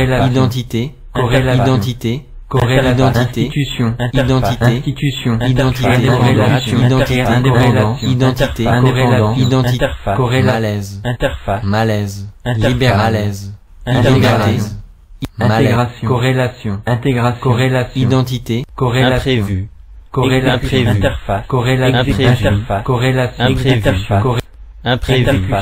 identité, Corrélation. identité, Corrélation. identité, Institution. identité, Institution. identité, Corrélation. identité, Indépendant. identité, Indépendant. identité, Interface. Corrélation. malaise, Interface. malaise, Interface. libéralaise, Intégration. Corrélation. Intégration. Corrélation. identité, Corrélation. Imprévu. Corrélation. Interface. Corrélation. Interface. Corrélation. Corré- Imprévu.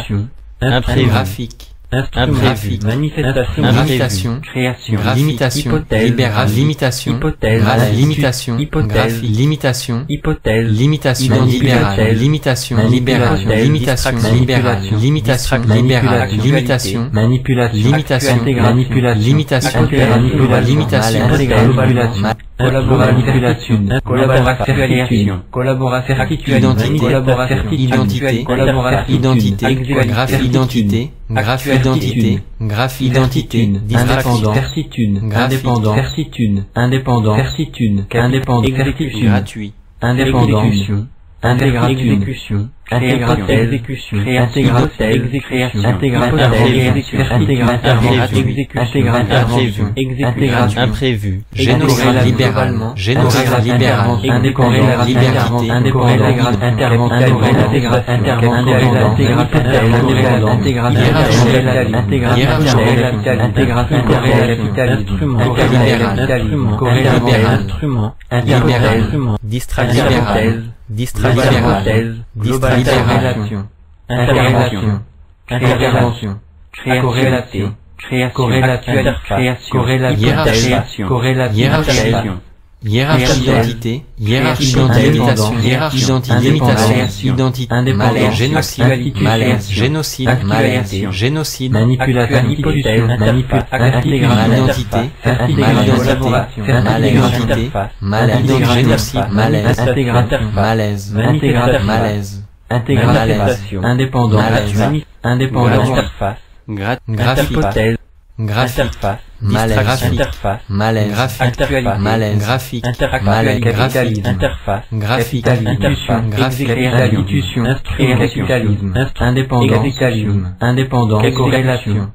Imprévu. graphique, Graphique. Manifestation. invitation, Création. limitation, Hypothèse. libéral, limitation, Hypothèse. limitation, Hypothèse. limitation, Hypothèse. limitation. Libérale, limitation. Libérale, Manipulation. limitation. Manipulation. limitation. Limitation, Manipulation. Limitation. Manipulation. limitation, limitation, Collaboration. Collaboration. Collaboration. Collaboration. Identité. Collaboration. Identité, graphe identité, graphe identité, distraction, Certitude. Indépendant. Certitude. Indépendant. Certitude. Indépendant. Exécution. gratuit, Indépendant. Exécution. Intégration. Exécution. Intégration. Exécution. Intégration. Exécution. Intégration. Intégration. Intégration. Exécution. Intégration. Intégration. Imprévu. génocide Corrélation. libéral, génocide Corrélation. libéral, Indépendant. liberté, Indépendant. Intervention. Intervention. Intégration. Intégration. Intégration. Corrélation. Distraction, Corrélation. Intervention. Corrélation. Corrélation. Corrélation. Hiérarchie. Corrélation. Hiérarchie. d'identité, hiérarchie identité, malaise, génocide, malaise, génocide, malaise, génocide, Manipulation. Manipulation. Malaise, génocide, malaise, Intégration. malaise, Manifestation. malaise, Intégration. Indépendant. Indépendant. Interface. gra- graphique, graphique, Interface. malaise, graphique, Interface. malaise, graphique, malaise, graphique, Interface. malaise, graphique, Interface. graphique, Capitalisme. graphique, Institution. Capitalisme. Indépendance. Indépendance. Corrélation.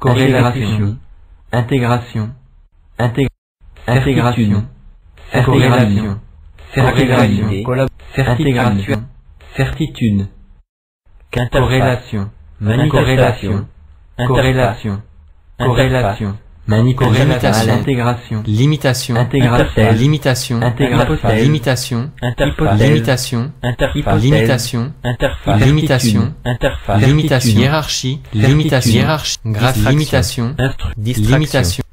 Corrélation. Intégration. Intég- Intégration. Collab- Intégration. Certitude. Corrélation. Corrélation. Corrélation. Corrélation. Intégration. limitation, Intégration. limitation, Intégration. limitation, Interface. limitation, Interface. limitation, Interface. limitation, limitation, hiérarchie, limitation, hiérarchie, limitation, limitation,